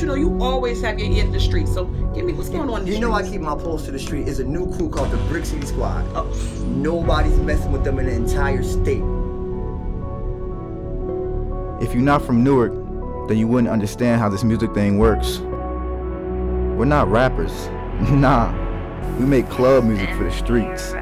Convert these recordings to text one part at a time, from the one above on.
you know you always have your ear to the street. So give me what's going on in the You know I keep my pulse to the street. Is a new crew called the Brick City Squad. Oh. Nobody's messing with them in the entire state. If you're not from Newark, then you wouldn't understand how this music thing works. We're not rappers. Nah. We make club music for the streets.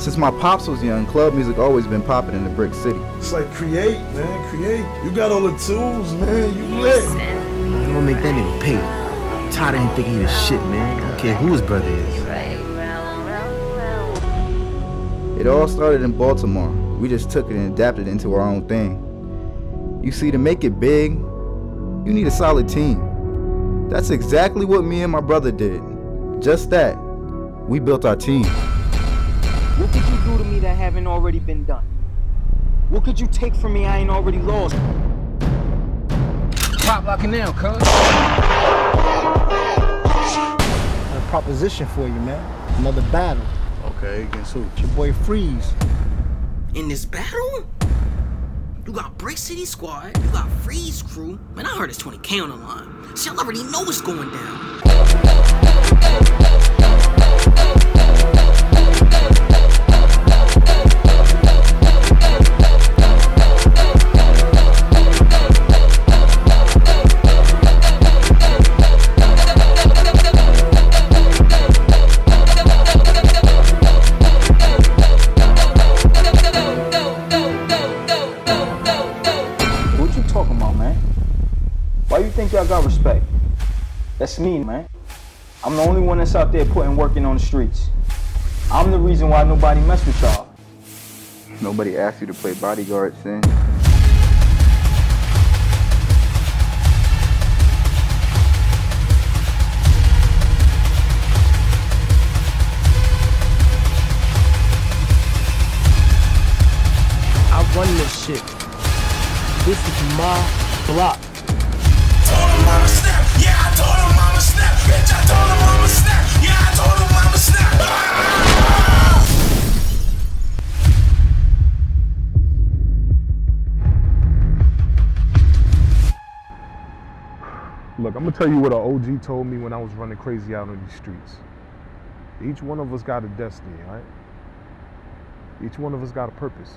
Since my pops was young, club music always been popping in the Brick City. It's like create, man, create. You got all the tools, man. You lit. I'm gonna make that nigga pay. I'm tired of him thinking he the shit, man. I don't care who his brother is. It all started in Baltimore. We just took it and adapted it into our own thing. You see, to make it big, you need a solid team. That's exactly what me and my brother did. Just that. We built our team. Me that haven't already been done? What could you take from me I ain't already lost? Pop locking down, cuz. A proposition for you, man. Another battle. Okay, against who? It's your boy Freeze. In this battle, you got Brick City Squad, you got Freeze Crew. Man, I heard it's 20k on the line. See, I already know what's going down. You think y'all got respect? That's me, man. I'm the only one that's out there putting working on the streets. I'm the reason why nobody mess with y'all. Nobody asked you to play bodyguard, Sin. I run this shit. This is my block. Look, I'm gonna tell you what an OG told me when I was running crazy out on these streets. Each one of us got a destiny, right? Each one of us got a purpose.